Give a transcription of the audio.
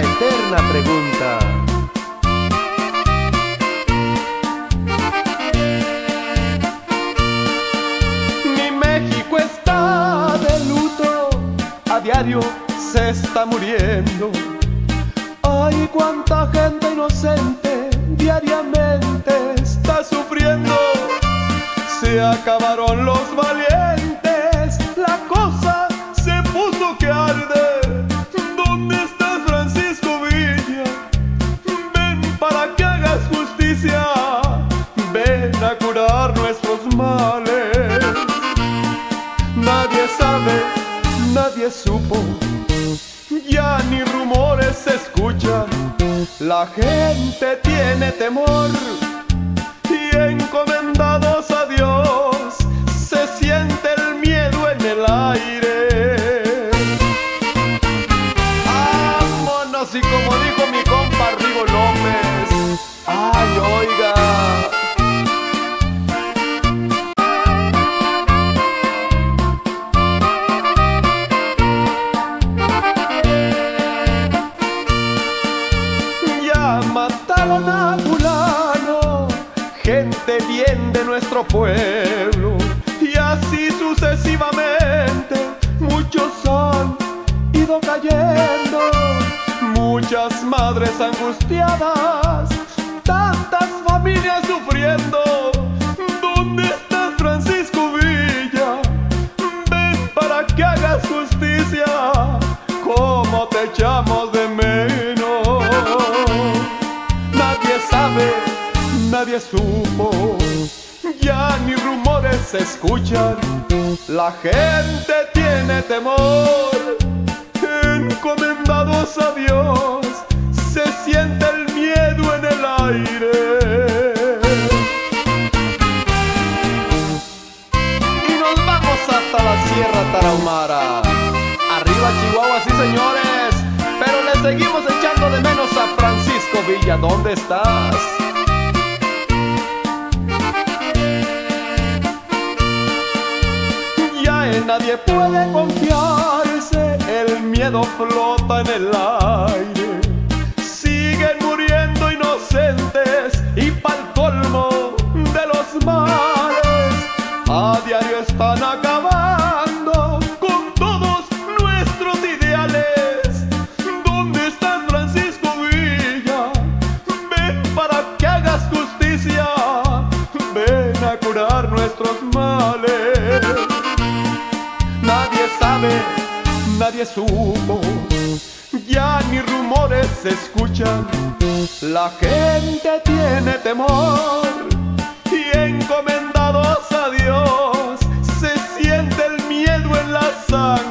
eterna pregunta. Mi México está de luto, a diario se está muriendo. Ay, cuánta gente inocente diariamente está sufriendo. Se acabaron los valientes, la cosa se puso que arde. A curar nuestros males. Nadie sabe, nadie supo, ya ni rumores se escuchan. La gente tiene temor Mataron a fulano, gente bien de nuestro pueblo. Y así sucesivamente, muchos han ido cayendo. Muchas madres angustiadas, tantas familias sufriendo. ¿Dónde estás, Francisco Villa? Ven para que hagas justicia, como te echamos de nadie supo, ya ni rumores se escuchan. La gente tiene temor, encomendados a Dios, se siente el miedo en el aire. Y nos vamos hasta la Sierra Tarahumara. Arriba Chihuahua, sí señores. Pero le seguimos echando de menos a Francisco Villa. ¿Dónde estás? Nadie puede confiarse. El miedo flota en el aire. Siguen muriendo inocentes y pa'l colmo de los males. A diario están acabando con todos nuestros ideales. ¿Dónde estás, Francisco Villa? Ven para que hagas justicia. Ven a curar nuestros males nadie supo, ya ni rumores se escuchan, la gente tiene temor y encomendados a Dios. Se siente el miedo en la sangre.